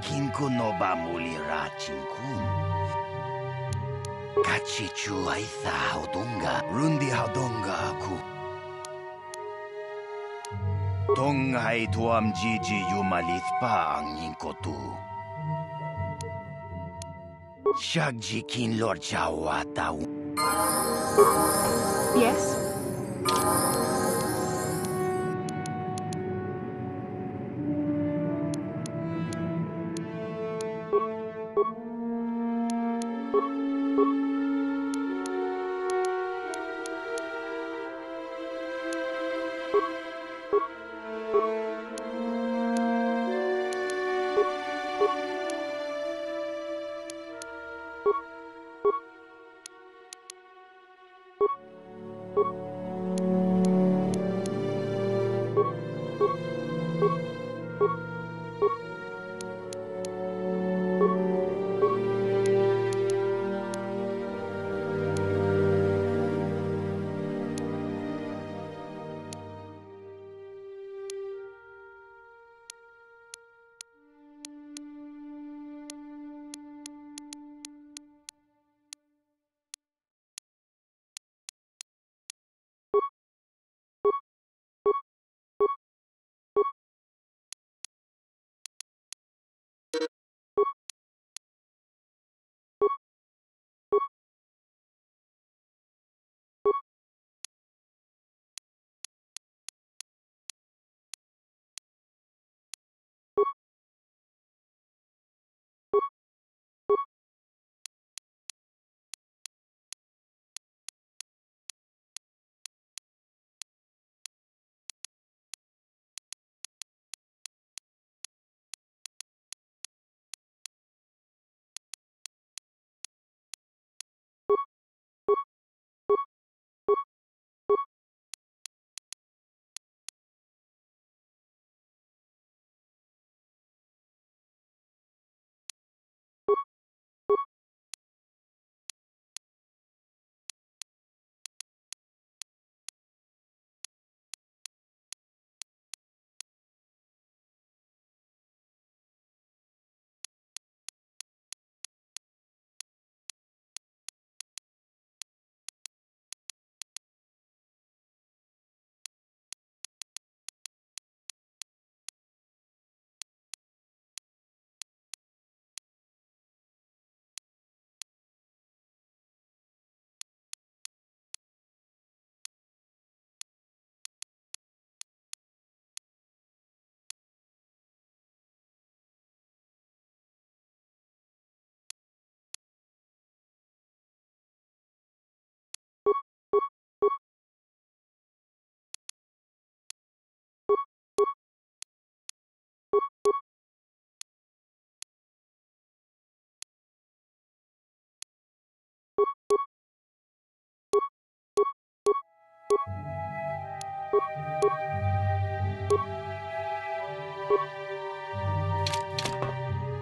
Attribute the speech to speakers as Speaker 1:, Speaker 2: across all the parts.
Speaker 1: Kinku no bamuli rachinkun. Kachichu aitha haudunga, rundi haudunga aku. Tonghai tuam jiji yumalithpa ang ninkotu. Shagji kin lord chawata.
Speaker 2: Yes?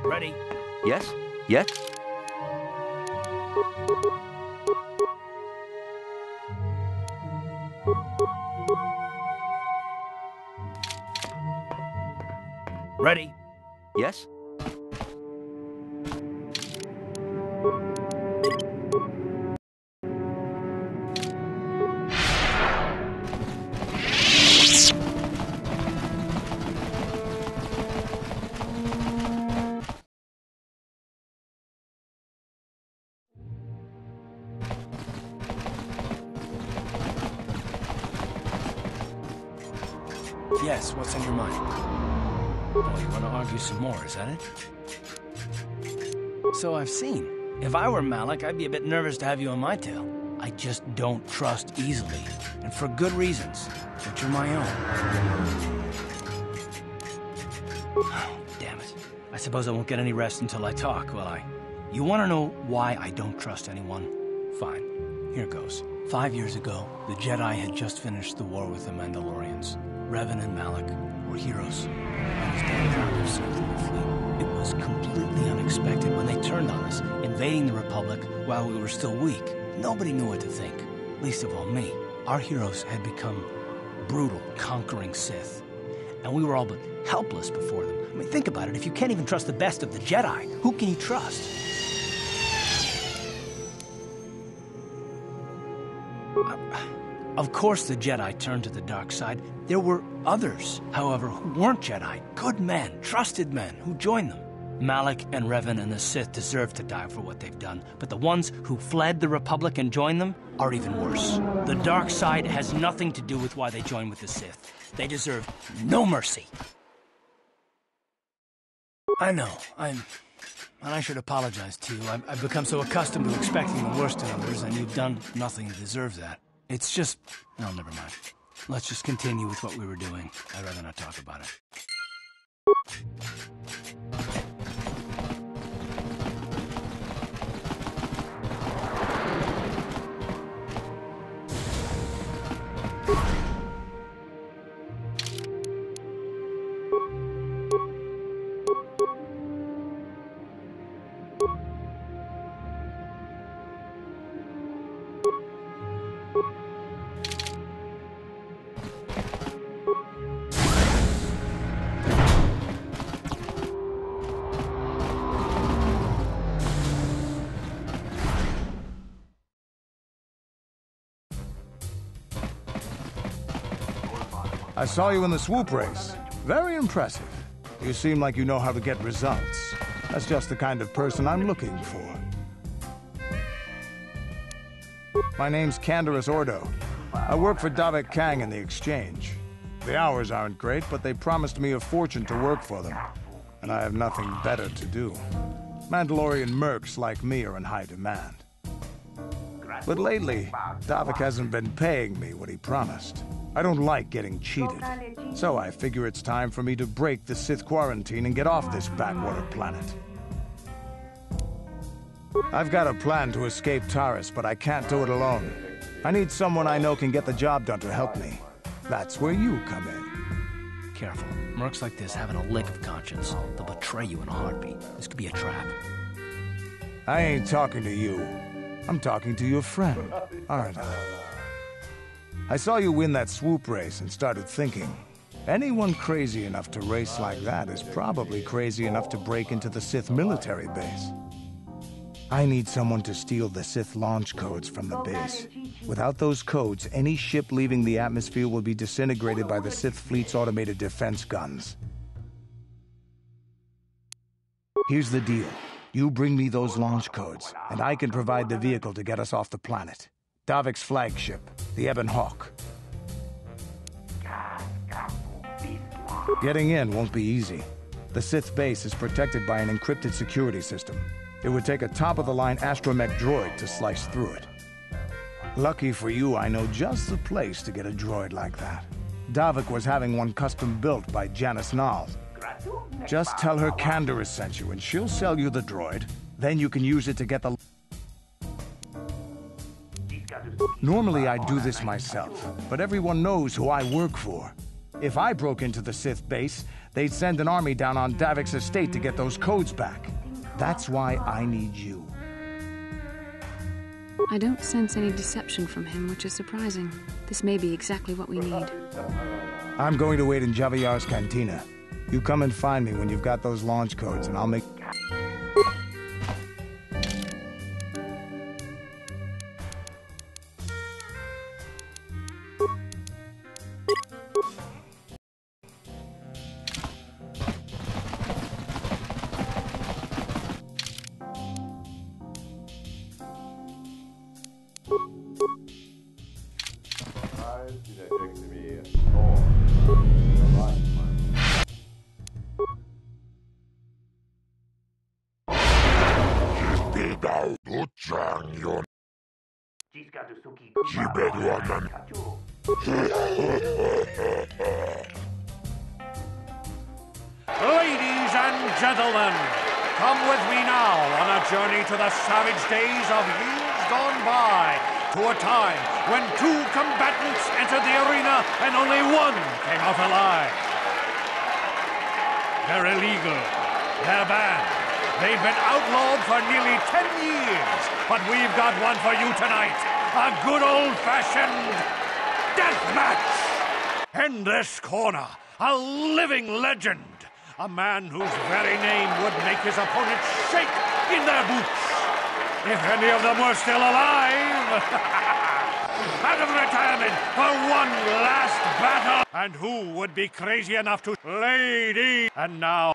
Speaker 3: Ready?
Speaker 4: Yes? Yes?
Speaker 3: Ready?
Speaker 4: Yes?
Speaker 3: Yes, is that it? So I've seen. If I were Malak, I'd be a bit nervous to have you on my tail. I just don't trust easily, and for good reasons, which are my own. Oh, damn it. I suppose I won't get any rest until I talk, will I? You want to know why I don't trust anyone? Fine. Here goes. Five years ago, the Jedi had just finished the war with the Mandalorians. Revan and Malak were heroes. I was down drowned of served in the fleet. It was completely unexpected when they turned on us, invading the Republic while we were still weak. Nobody knew what to think, least of all me. Our heroes had become brutal, conquering Sith. and we were all but helpless before them. I mean, think about it. If you can't even trust the best of the Jedi, who can you trust? Of course, the Jedi turned to the dark side. There were others, however, who weren't Jedi, good men, trusted men, who joined them. Malak and Revan and the Sith deserve to die for what they've done, but the ones who fled the Republic and joined them are even worse. The dark side has nothing to do with why they joined with the Sith. They deserve no mercy. I know, I'm. And I should apologize to you. I've, I've become so accustomed to expecting the worst in others, and you've done nothing to deserve that. It's just. No, never mind. Let's just continue with what we were doing. I'd rather not talk about it.
Speaker 2: I saw you in the swoop race. Very impressive. You seem like you know how to get results. That's just the kind of person I'm looking for. My name's Canderous Ordo. I work for Davik Kang in the Exchange. The hours aren't great, but they promised me a fortune to work for them. And I have nothing better to do. Mandalorian mercs like me are in high demand. But lately, Davik hasn't been paying me what he promised. I don't like getting cheated. So I figure it's time for me to break the Sith quarantine and get off this backwater planet. I've got a plan to escape Taris, but I can't do it alone. I need someone I know can get the job done to help me. That's where you come in.
Speaker 3: Careful. Mercs like this haven't a lick of conscience. They'll betray you in a heartbeat. This could be a trap.
Speaker 2: I ain't talking to you. I'm talking to your friend, aren't I? I saw you win that swoop race and started thinking. Anyone crazy enough to race like that is probably crazy enough to break into the Sith military base. I need someone to steal the Sith launch codes from the base. Without those codes, any ship leaving the atmosphere will be disintegrated by the Sith fleet's automated defense guns. Here's the deal. You bring me those launch codes, and I can provide the vehicle to get us off the planet. Davik's flagship, the Ebon Hawk. Getting in won't be easy. The Sith base is protected by an encrypted security system. It would take a top-of-the-line astromech droid to slice through it. Lucky for you, I know just the place to get a droid like that. Davik was having one custom built by Janice Nall. Just tell her Canderous sent you, and she'll sell you the droid. Then you can use it to get the... Normally I'd do this myself, but everyone knows who I work for. If I broke into the Sith base, they'd send an army down on Davik's estate to get those codes back. That's why I need you.
Speaker 5: I don't sense any deception from him, which is surprising. This may be exactly what we need.
Speaker 2: I'm going to wait in Javyar's cantina. You come and find me when you've got those launch codes, and I'll make...
Speaker 6: Ladies and gentlemen, come with me now on a journey to the savage days of years gone by, to a time when two combatants entered the arena and only one came out alive. They're illegal. They're banned. They've been outlawed for nearly 10 years, but we've got one for you tonight. A good old-fashioned death match. In this corner, a living legend. A man whose very name would make his opponents shake in their boots. If any of them were still alive. Out of retirement for one last battle. And who would be crazy enough to... Lady! And now...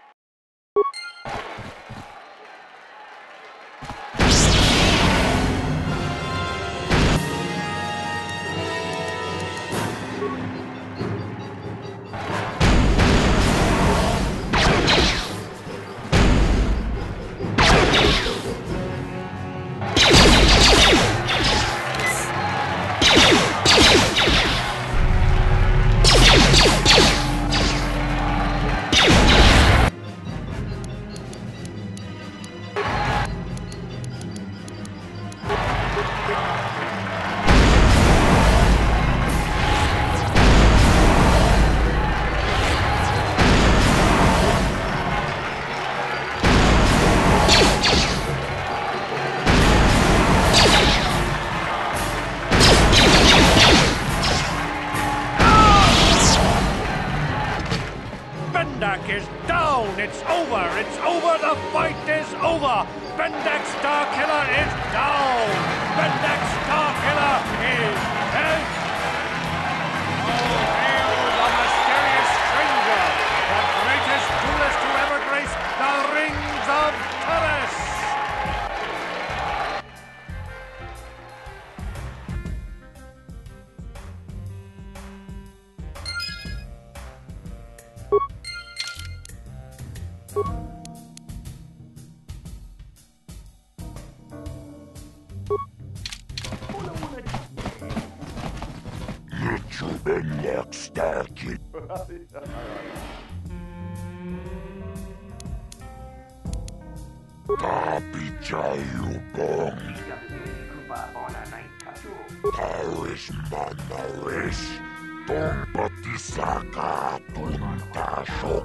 Speaker 7: 手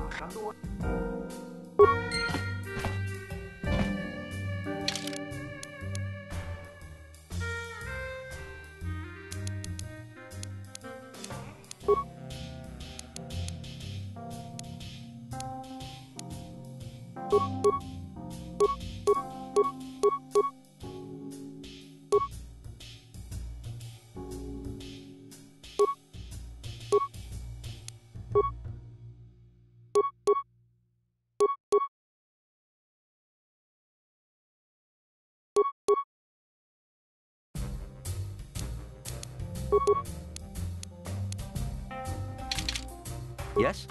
Speaker 4: Yes?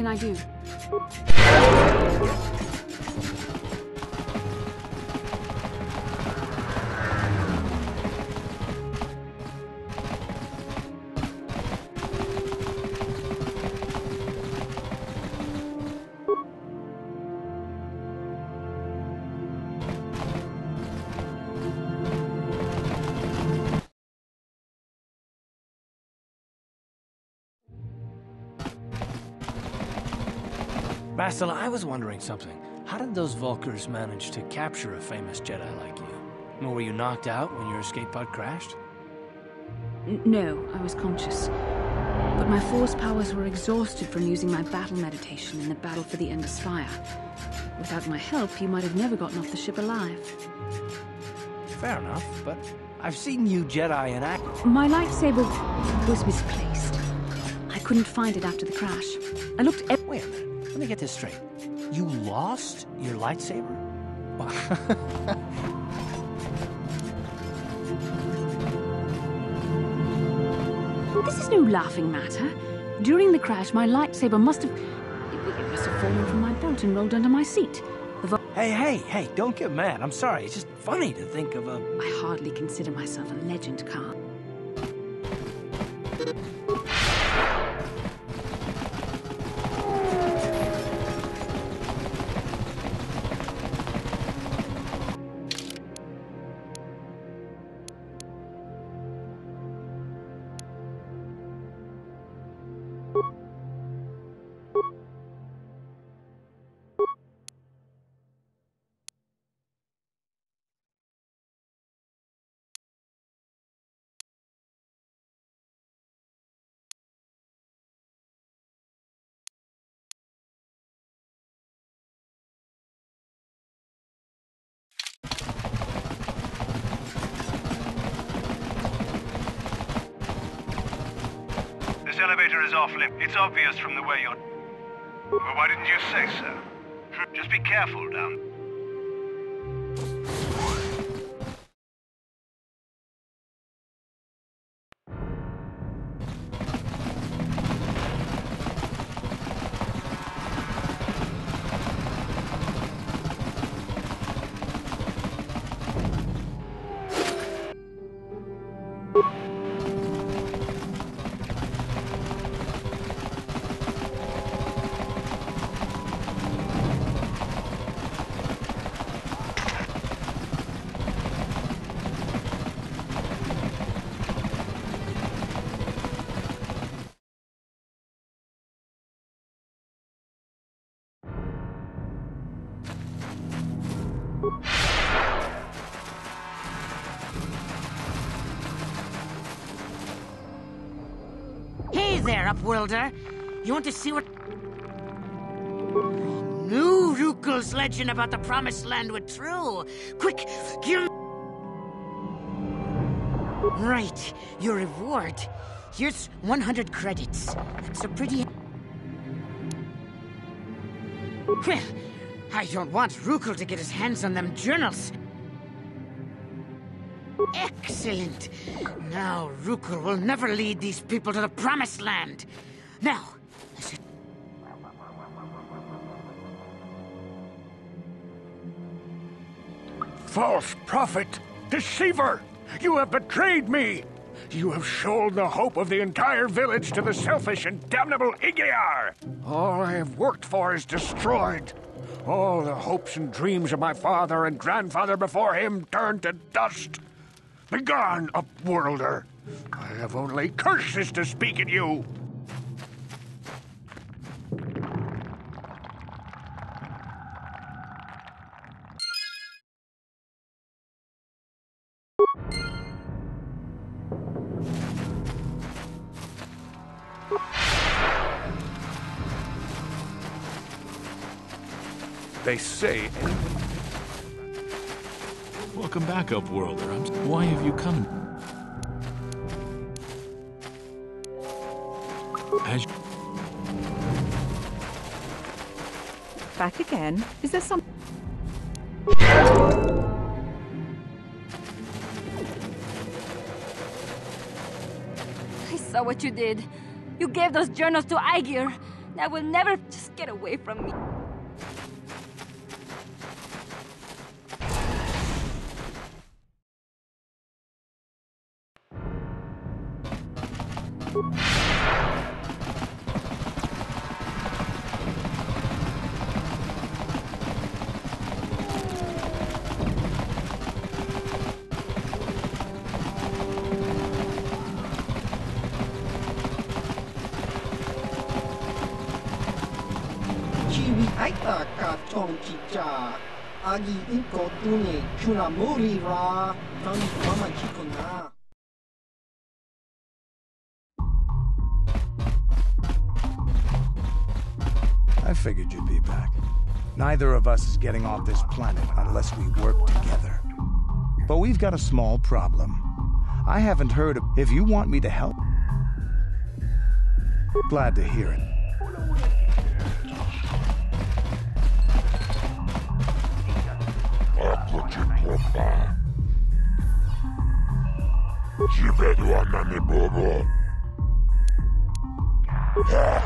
Speaker 5: Can I do?
Speaker 3: Bastila, I was wondering something. How did those Vulkars manage to capture a famous Jedi like you? Or were you knocked out when your escape pod crashed?
Speaker 5: N- no, I was conscious. But my force powers were exhausted from using my battle meditation in the battle for the Endar Spire. Without my help, you might have never gotten off the ship alive.
Speaker 3: Fair enough, but I've seen you Jedi in act.
Speaker 5: My lightsaber was misplaced. I couldn't find it after the crash. I looked
Speaker 3: get this straight. You lost your lightsaber?
Speaker 5: This is no laughing matter. During the crash, my lightsaber must have. It, must have fallen from my belt and rolled under my seat.
Speaker 3: Hey, hey, hey, don't get mad. I'm sorry. It's just funny to think of a.
Speaker 5: I hardly consider myself a legend,
Speaker 8: Carth. Elevator is off limit. It's obvious from the way you're... Well, why didn't you say so? Just be careful down...
Speaker 9: Upworlder. You want to see what... I Knew Rukil's legend about the Promised Land were true. Quick, give... Right, your reward. Here's 100 credits. That's a pretty... Well, I don't want Rukil to get his hands on them journals. Excellent. Now Rukul will never lead these people to the Promised Land. Now, it
Speaker 6: False prophet! Deceiver! You have betrayed me! You have sold the hope of the entire village to the selfish and damnable Igear! All I have worked for is destroyed. All the hopes and dreams of my father and grandfather before him turned to dust. Begone, Upworlder! I have only curses to speak at you!
Speaker 2: They say
Speaker 10: Welcome back, Upworlder. I'm... Why have you come? As...
Speaker 11: Back again? Is there some...
Speaker 12: I saw what you did. You gave those journals to Igear. That will never just get away from me.
Speaker 13: Agi inko muri ra. Mama chiko na.
Speaker 2: I figured you'd be back. Neither of us is getting off this planet unless we work together. But we've got a small problem. I haven't heard of... If you want me to help... Glad to hear it.
Speaker 7: Chłopa. Ci vedła na mnie bobo. Ha!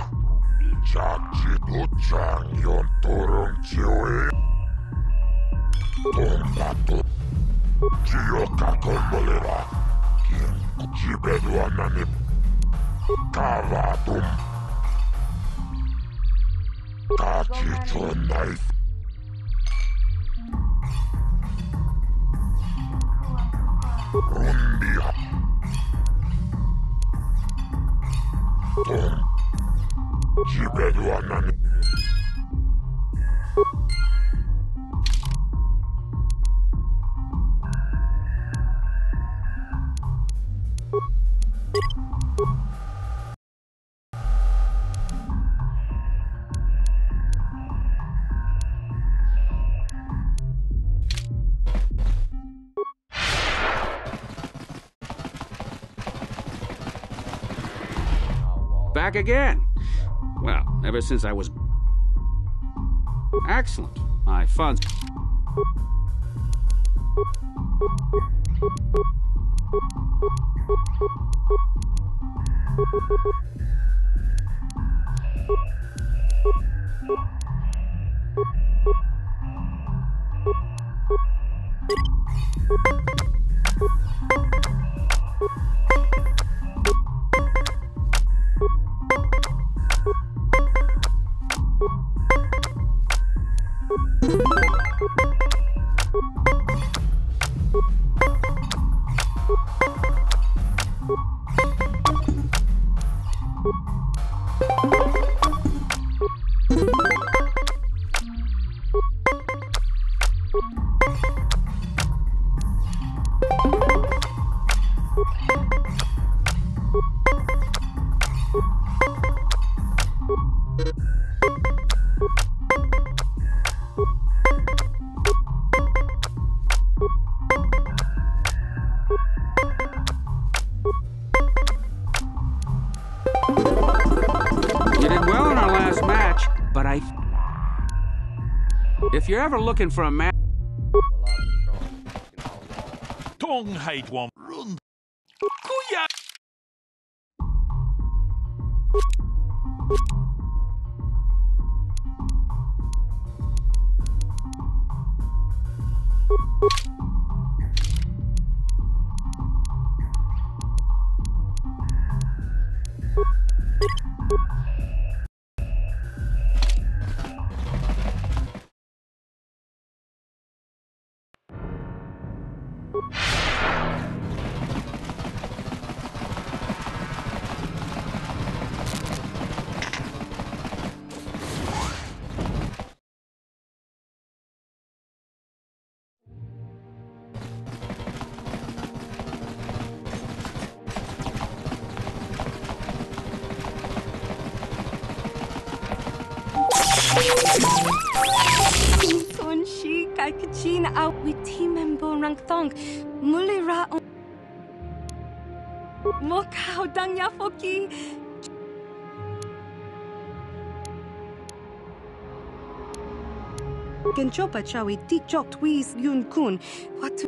Speaker 7: Czak ci tu czang jon turun ciły. Eh? Tombatu. Chioka kombolera. Kien jibedua nani. Kavatum. Kachicho knife. Rondia. Gibelho Anani.
Speaker 14: Back again. Well, ever since I was. Excellent. My funds. You're ever looking for a match.
Speaker 10: Tongue hate one.
Speaker 12: Son shi kai kachina au witi membo rang thong muli ra on mo kao dang ya foki
Speaker 15: Kenchopa chawi tik chok twis yun kun. What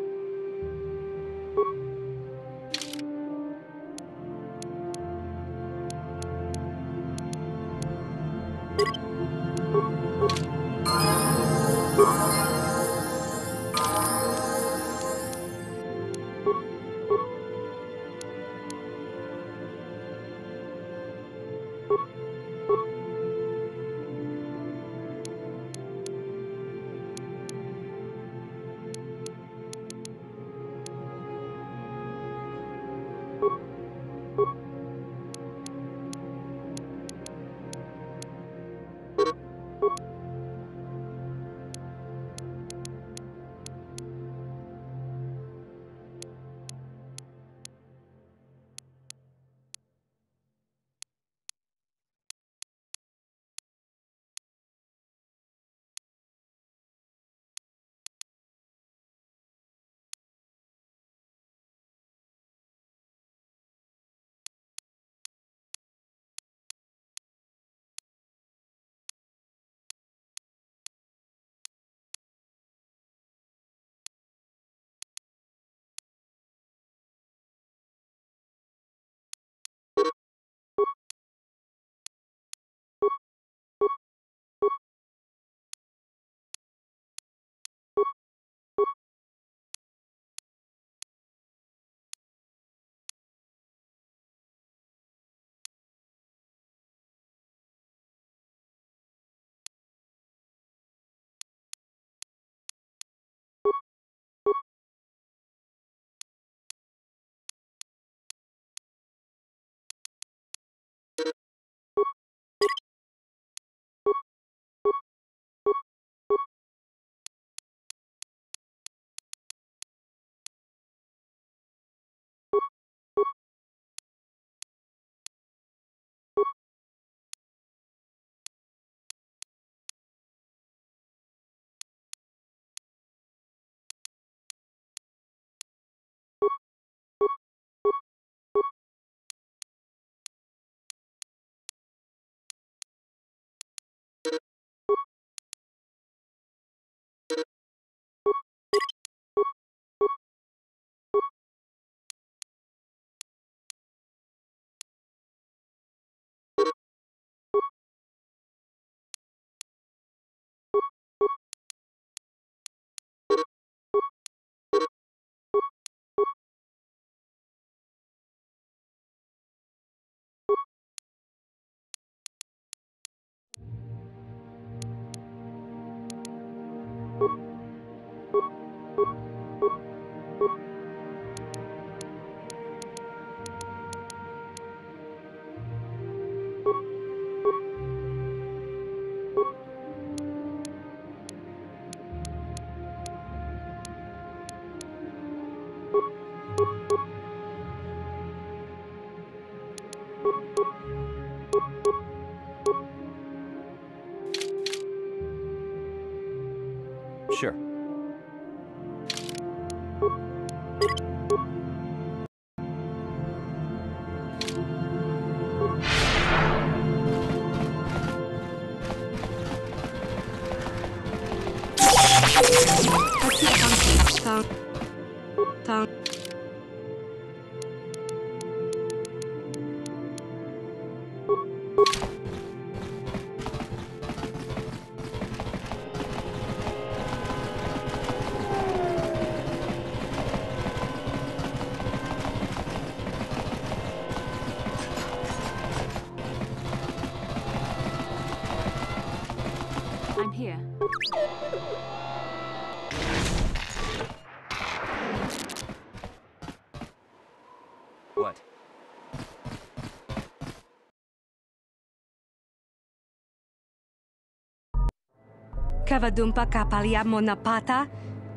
Speaker 15: Cavadumpa Kapalia Monapata,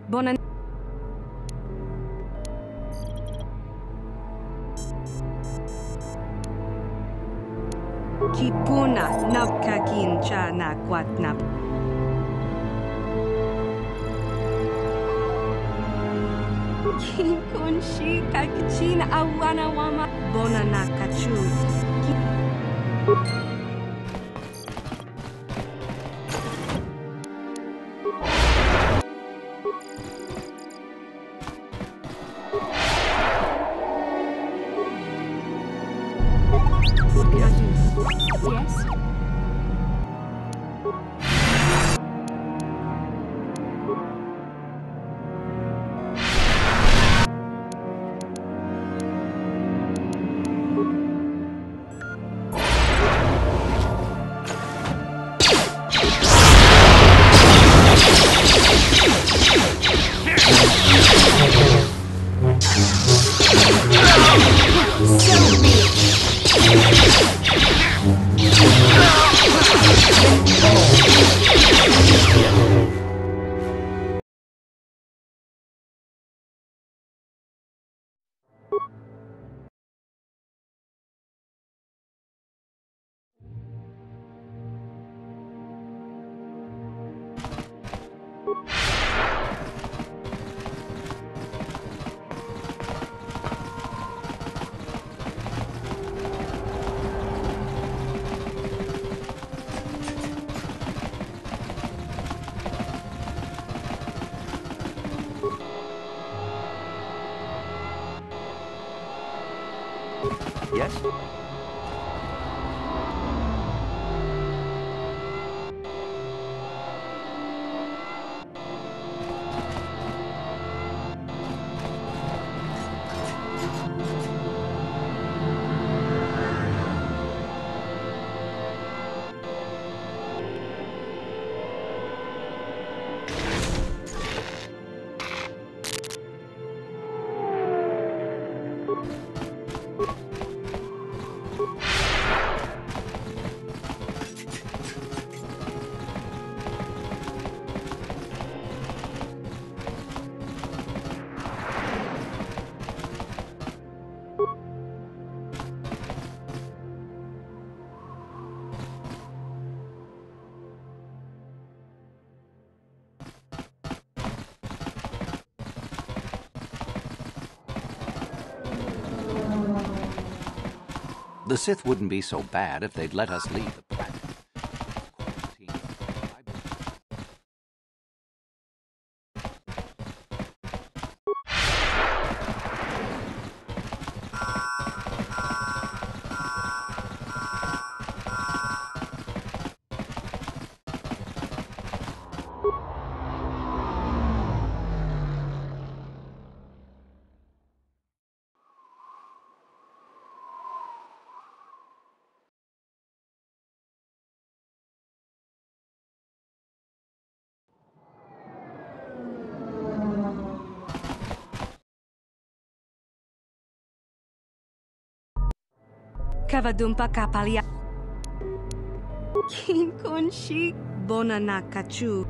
Speaker 15: Bonan... Kipuna Napkakin Kincha Kwatnap. Kikun shi kakchin awana wama bonanakachu. Kikun
Speaker 16: Yes?
Speaker 17: The Sith wouldn't be so bad if they'd let us leave
Speaker 15: Kavadumpa Kapalia.
Speaker 11: Kinkonshi
Speaker 4: Bonanakachu.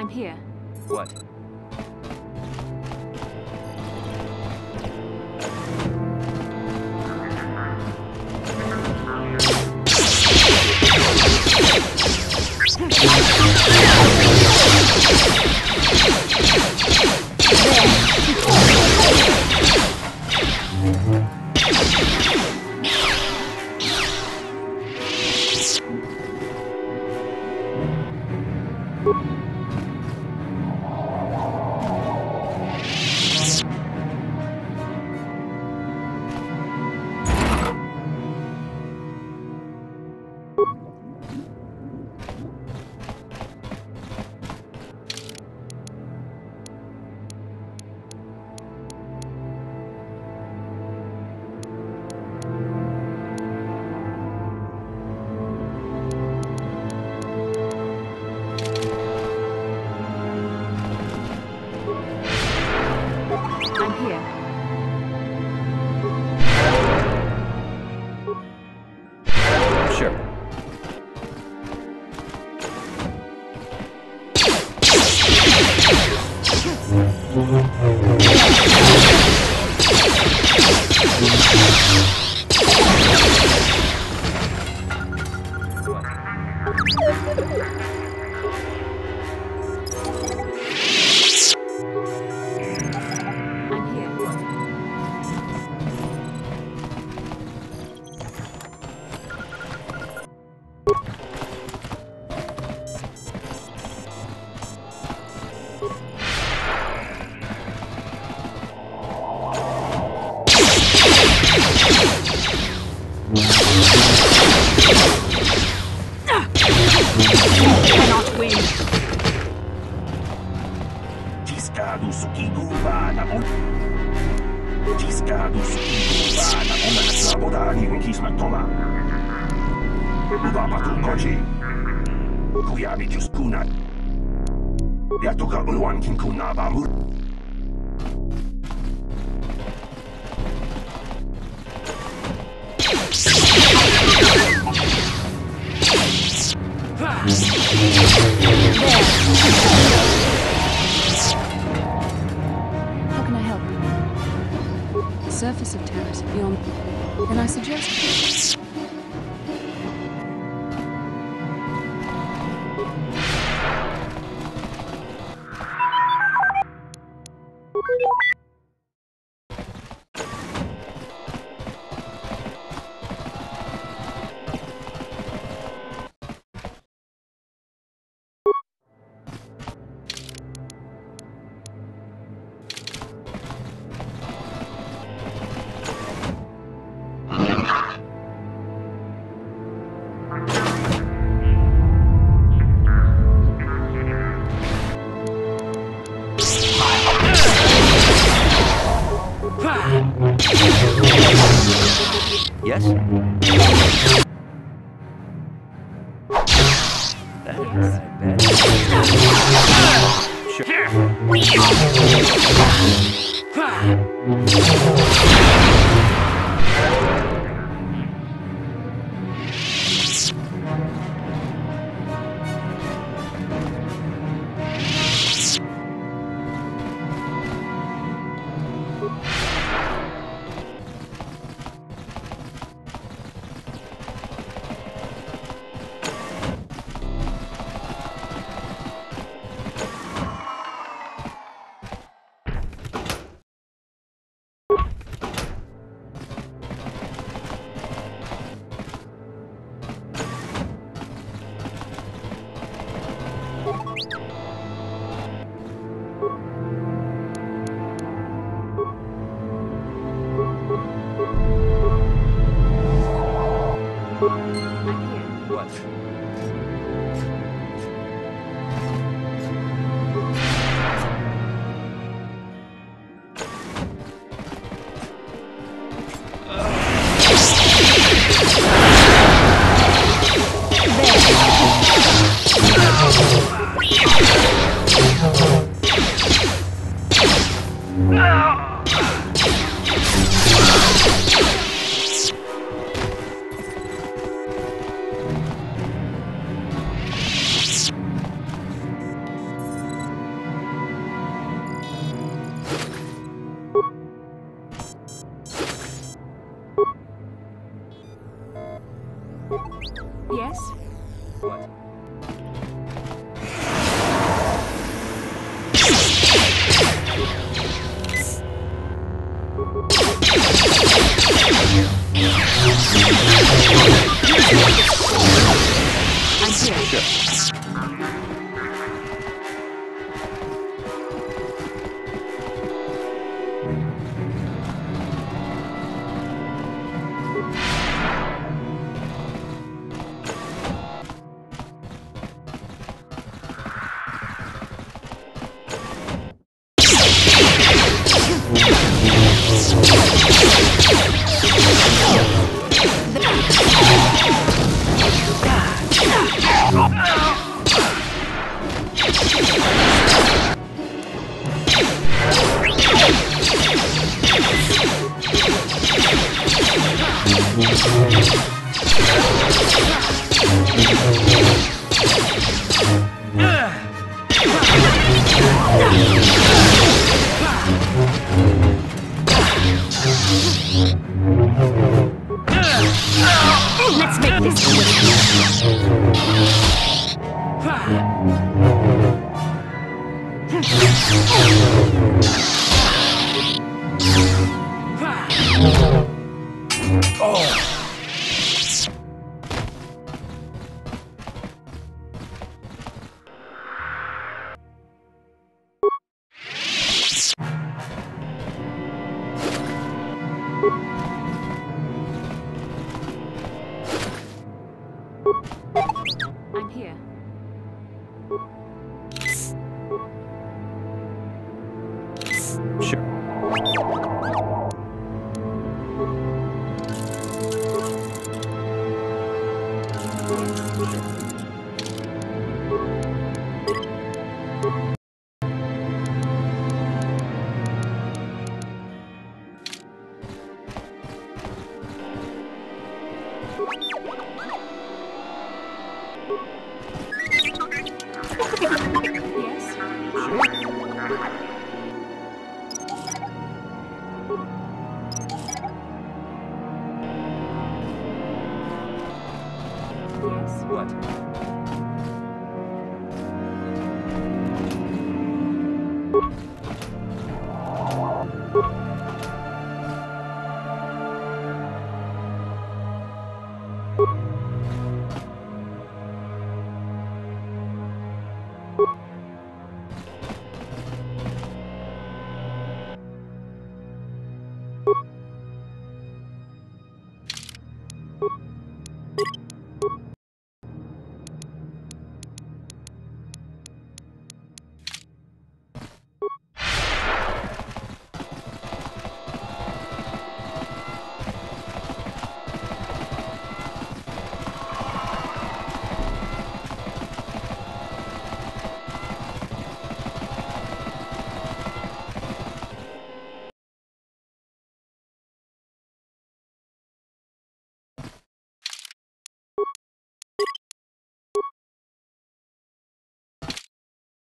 Speaker 5: I'm here.
Speaker 4: What?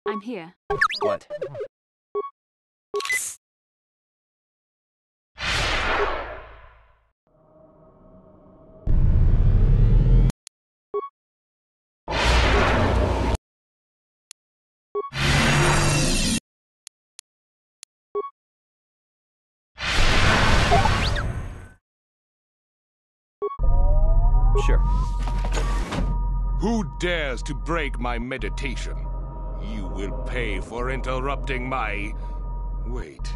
Speaker 5: I'm here.
Speaker 4: What? Sure.
Speaker 18: Who dares to break my meditation? You will pay for interrupting my. Wait.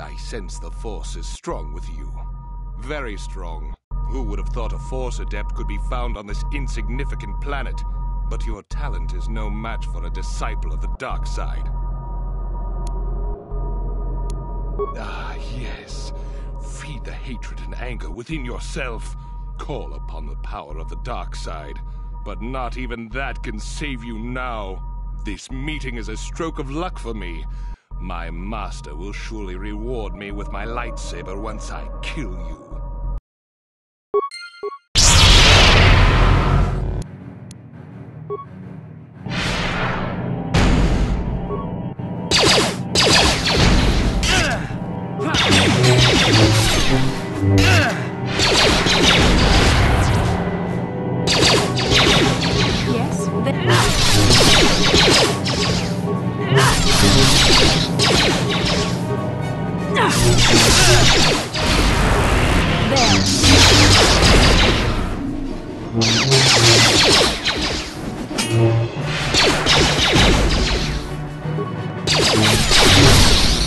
Speaker 18: I sense the Force is strong with you. Very strong. Who would have thought a Force adept could be found on this insignificant planet? But your talent is no match for a disciple of the dark side. Ah, yes. Feed the hatred and anger within yourself. Call upon the power of the dark side. But not even that can save you now. This meeting is a stroke of luck for me. My master will surely reward me with my lightsaber once I kill you.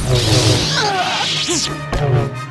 Speaker 8: Oh,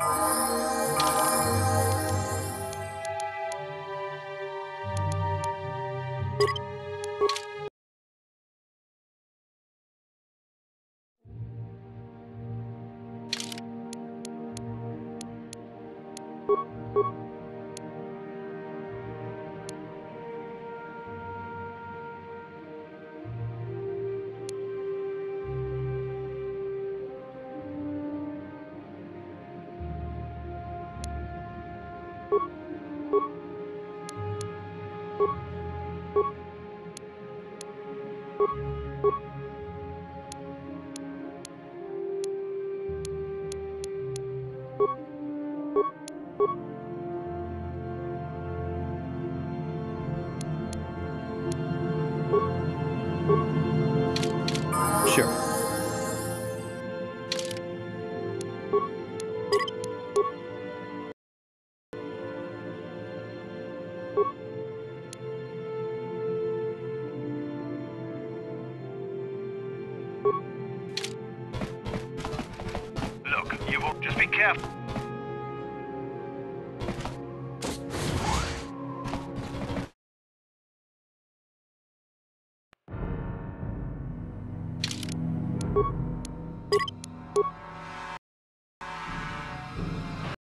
Speaker 8: Música